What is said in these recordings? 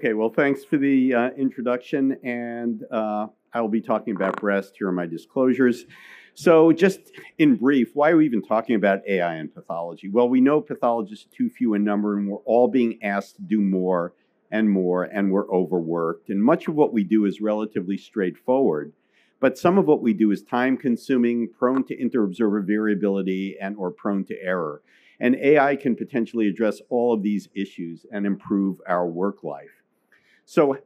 Okay, well, thanks for the uh, introduction, and uh, I will be talking about breast. Here are my disclosures. So, just in brief, why are we even talking about AI and pathology? Well, we know pathologists are too few in number, and we're all being asked to do more and more, and we're overworked. And much of what we do is relatively straightforward, but some of what we do is time consuming, prone to inter-observer variability, and or prone to error. And AI can potentially address all of these issues and improve our work life. So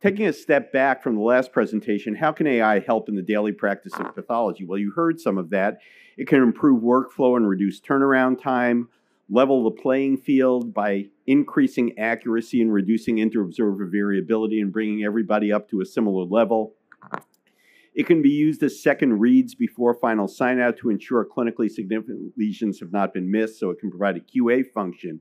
taking a step back from the last presentation, how can AI help in the daily practice of pathology? Well, you heard some of that. It can improve workflow and reduce turnaround time, level the playing field by increasing accuracy and reducing inter-observer variability and bringing everybody up to a similar level. It can be used as second reads before final sign out to ensure clinically significant lesions have not been missed, so it can provide a QA function.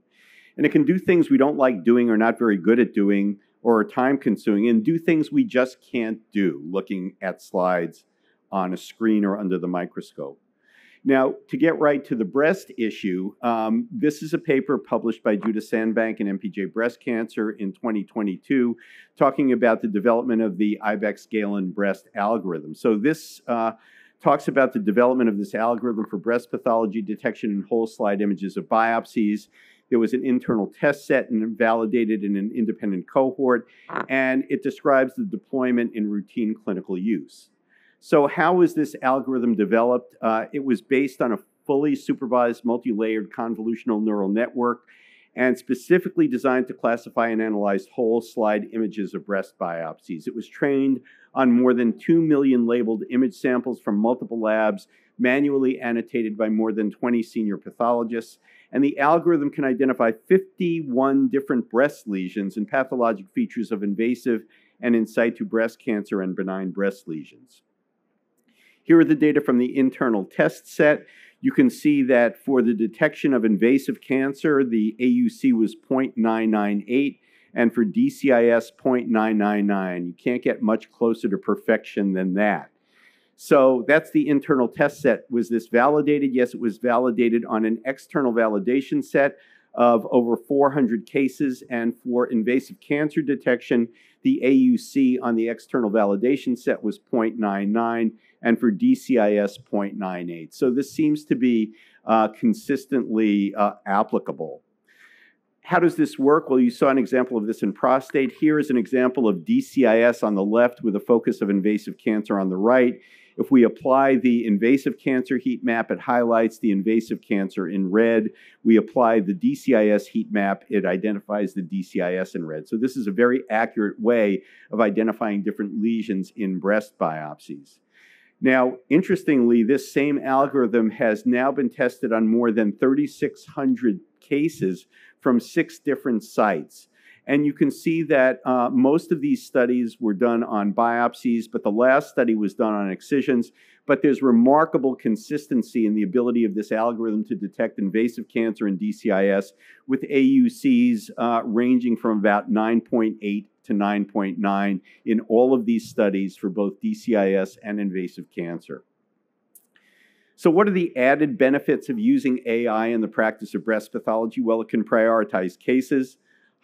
And it can do things we don't like doing or not very good at doing or time consuming and do things we just can't do looking at slides on a screen or under the microscope. Now, to get right to the breast issue, um, this is a paper published by Judith Sandbank and NPJ Breast Cancer in 2022, talking about the development of the Ibex Galen breast algorithm. So this uh, talks about the development of this algorithm for breast pathology detection in whole slide images of biopsies. There was an internal test set and validated in an independent cohort, and it describes the deployment in routine clinical use. So how was this algorithm developed? Uh, it was based on a fully supervised multi-layered convolutional neural network and specifically designed to classify and analyze whole slide images of breast biopsies. It was trained on more than 2 million labeled image samples from multiple labs, manually annotated by more than 20 senior pathologists. And the algorithm can identify 51 different breast lesions and pathologic features of invasive and in situ breast cancer and benign breast lesions. Here are the data from the internal test set. You can see that for the detection of invasive cancer, the AUC was 0.998, and for DCIS, 0.999. You can't get much closer to perfection than that. So that's the internal test set. Was this validated? Yes, it was validated on an external validation set of over 400 cases. And for invasive cancer detection, the AUC on the external validation set was 0.99 and for DCIS 0.98. So this seems to be uh, consistently uh, applicable. How does this work? Well, you saw an example of this in prostate. Here is an example of DCIS on the left with a focus of invasive cancer on the right. If we apply the invasive cancer heat map, it highlights the invasive cancer in red. We apply the DCIS heat map, it identifies the DCIS in red. So this is a very accurate way of identifying different lesions in breast biopsies. Now, interestingly, this same algorithm has now been tested on more than 3,600 cases from six different sites. And you can see that uh, most of these studies were done on biopsies, but the last study was done on excisions. But there's remarkable consistency in the ability of this algorithm to detect invasive cancer in DCIS with AUCs uh, ranging from about 9.8 to 9.9 in all of these studies for both DCIS and invasive cancer. So, what are the added benefits of using AI in the practice of breast pathology? Well, it can prioritize cases,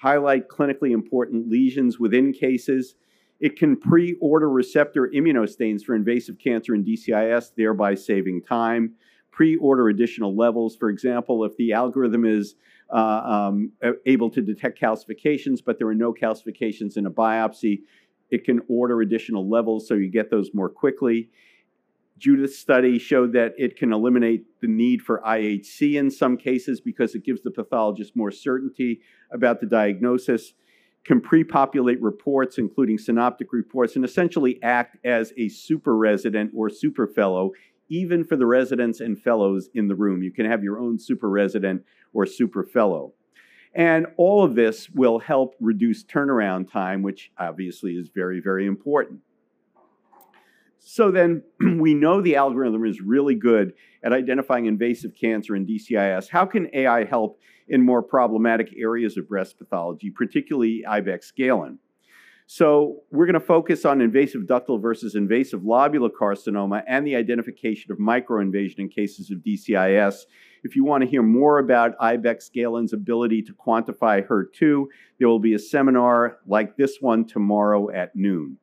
highlight clinically important lesions within cases. It can pre order receptor immunostains for invasive cancer and DCIS, thereby saving time. Pre order additional levels. For example, if the algorithm is uh, um, able to detect calcifications, but there are no calcifications in a biopsy, it can order additional levels so you get those more quickly. Judith's study showed that it can eliminate the need for IHC in some cases because it gives the pathologist more certainty about the diagnosis, can pre populate reports, including synoptic reports, and essentially act as a super resident or super fellow, even for the residents and fellows in the room. You can have your own super resident or super fellow. And all of this will help reduce turnaround time, which obviously is very, very important. So then we know the algorithm is really good at identifying invasive cancer in DCIS. How can AI help in more problematic areas of breast pathology, particularly Ibex Galen? So we're going to focus on invasive ductal versus invasive lobular carcinoma and the identification of microinvasion in cases of DCIS If you want to hear more about Ibex Galen's ability to quantify HER2, there will be a seminar like this one tomorrow at noon.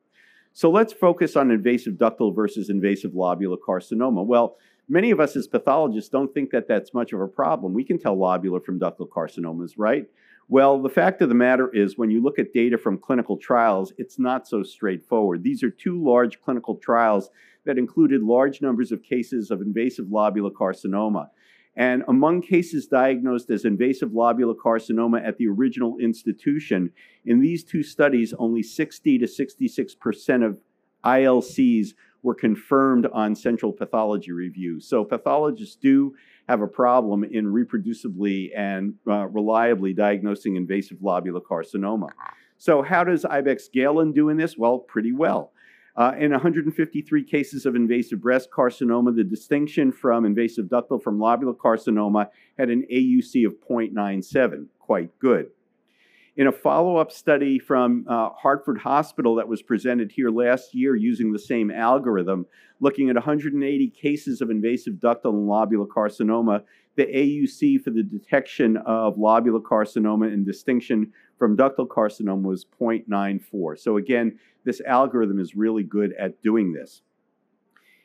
So let's focus on invasive ductal versus invasive lobular carcinoma. Well, many of us as pathologists don't think that that's much of a problem. We can tell lobular from ductal carcinomas, right? Well, the fact of the matter is, when you look at data from clinical trials, it's not so straightforward. These are two large clinical trials that included large numbers of cases of invasive lobular carcinoma. And among cases diagnosed as invasive lobular carcinoma at the original institution, in these two studies, only 60 to 66% of ILCs were confirmed on central pathology review. So pathologists do have a problem in reproducibly and uh, reliably diagnosing invasive lobular carcinoma. So how does Ibex Galen do in this? Well, pretty well. Uh, in 153 cases of invasive breast carcinoma, the distinction from invasive ductal from lobular carcinoma had an AUC of 0.97, quite good. In a follow-up study from uh, Hartford Hospital that was presented here last year using the same algorithm, looking at 180 cases of invasive ductal and lobular carcinoma, the AUC for the detection of lobular carcinoma in distinction from ductal carcinoma was 0.94. So again, this algorithm is really good at doing this.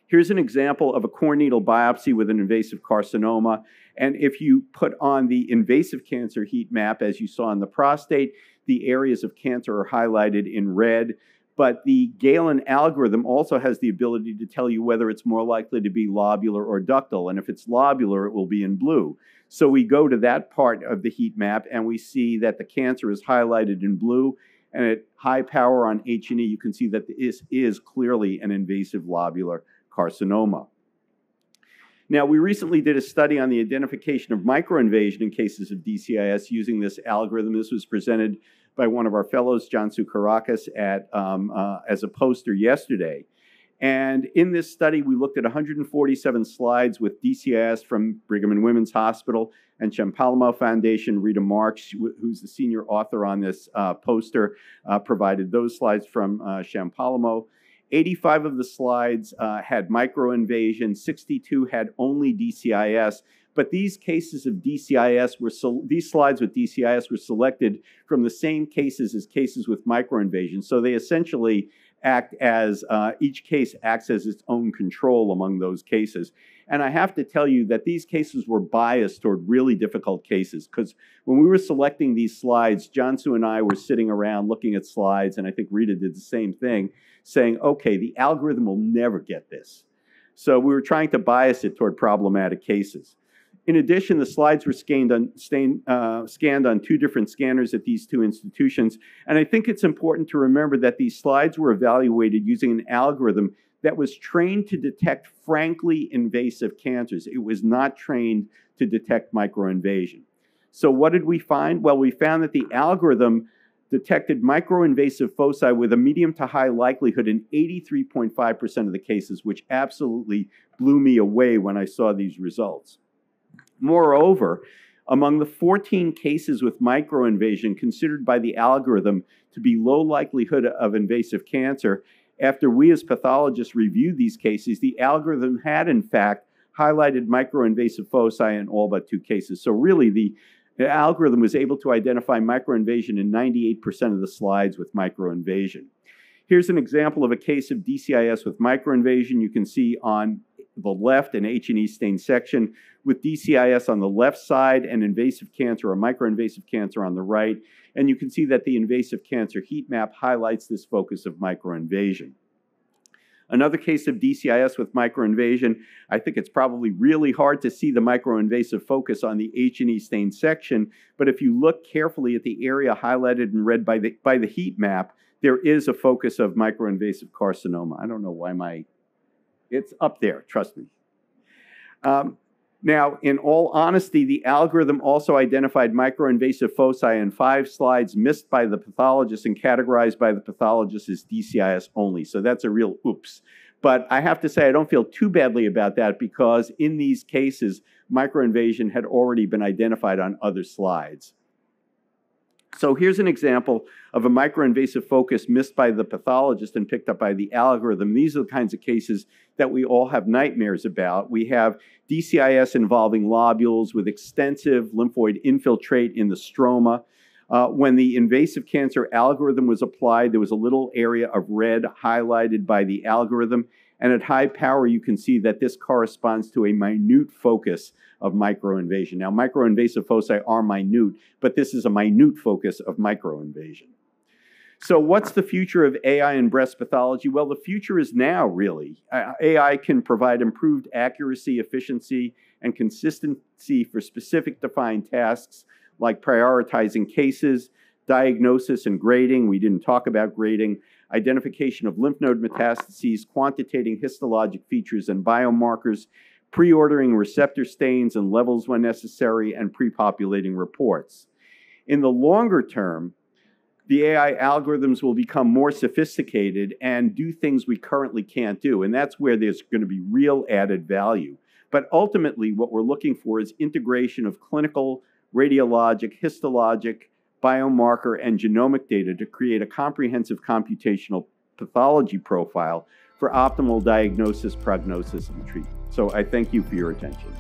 Here's an example of a core needle biopsy with an invasive carcinoma. And if you put on the invasive cancer heat map, as you saw in the prostate, the areas of cancer are highlighted in red. But the Galen algorithm also has the ability to tell you whether it's more likely to be lobular or ductal. And if it's lobular, it will be in blue. So we go to that part of the heat map and we see that the cancer is highlighted in blue. And at high power on H&E, you can see that this is clearly an invasive lobular carcinoma. Now, we recently did a study on the identification of microinvasion in cases of DCIS using this algorithm. This was presented by one of our fellows, Cansu Karakas, at, um, uh, as a poster yesterday. And in this study, we looked at 147 slides with DCIS from Brigham and Women's Hospital and Champalimaud Foundation. Rita Marques, who's the senior author on this uh, poster, uh, provided those slides from uh, Champalimaud. 85 of the slides uh, had microinvasion, 62 had only DCIS. But these cases of DCIS were so, these slides with DCIS were selected from the same cases as cases with microinvasion. So they essentially act as uh, each case acts as its own control among those cases. And I have to tell you that these cases were biased toward really difficult cases because when we were selecting these slides, Cansu and I were sitting around looking at slides, and I think Rita did the same thing, saying, okay, the algorithm will never get this. So we were trying to bias it toward problematic cases. In addition, the slides were scanned on, stain, uh, scanned on two different scanners at these two institutions. And I think it's important to remember that these slides were evaluated using an algorithm that was trained to detect frankly invasive cancers. It was not trained to detect microinvasion. So what did we find? Well, we found that the algorithm detected microinvasive foci with a medium to high likelihood in 83.5% of the cases, which absolutely blew me away when I saw these results. Moreover, among the 14 cases with microinvasion considered by the algorithm to be low likelihood of invasive cancer, after we as pathologists reviewed these cases, the algorithm had in fact highlighted microinvasive foci in all but two cases. So really the, the algorithm was able to identify microinvasion in 98% of the slides with microinvasion. Here's an example of a case of DCIS with microinvasion. You can see on the left an H&E stain section with DCIS on the left side and invasive cancer or microinvasive cancer on the right. And you can see that the invasive cancer heat map highlights this focus of microinvasion. Another case of DCIS with microinvasion, I think it's probably really hard to see the microinvasive focus on the H&E stain section, but if you look carefully at the area highlighted in red by the, by the heat map, there is a focus of microinvasive carcinoma. I don't know why my it's up there, trust me. Um, now, in all honesty, the algorithm also identified microinvasive foci in five slides missed by the pathologist and categorized by the pathologist as DCIS only. So that's a real oops. But I have to say, I don't feel too badly about that because in these cases, microinvasion had already been identified on other slides. So here's an example of a microinvasive focus missed by the pathologist and picked up by the algorithm. These are the kinds of cases that we all have nightmares about. We have DCIS involving lobules with extensive lymphoid infiltrate in the stroma. Uh, when the invasive cancer algorithm was applied, there was a little area of red highlighted by the algorithm. And at high power, you can see that this corresponds to a minute focus of microinvasion. Now, microinvasive foci are minute, but this is a minute focus of microinvasion. So, what's the future of AI in breast pathology? Well, the future is now, really. AI can provide improved accuracy, efficiency, and consistency for specific defined tasks like prioritizing cases, diagnosis and grading. We didn't talk about grading identification of lymph node metastases, quantitating histologic features and biomarkers, pre-ordering receptor stains and levels when necessary, and pre-populating reports. In the longer term, the AI algorithms will become more sophisticated and do things we currently can't do. And that's where there's going to be real added value. But ultimately, what we're looking for is integration of clinical, radiologic, histologic, biomarker, and genomic data to create a comprehensive computational pathology profile for optimal diagnosis, prognosis, and treatment. So I thank you for your attention.